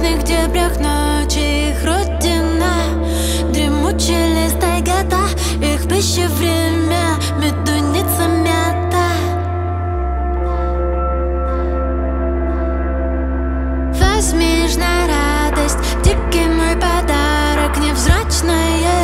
вечных дебрях ночи их родина Дремучий лес тайгата, их пища время. Медуница мята. Возьмешь на радость, дикий мой подарок Невзрачная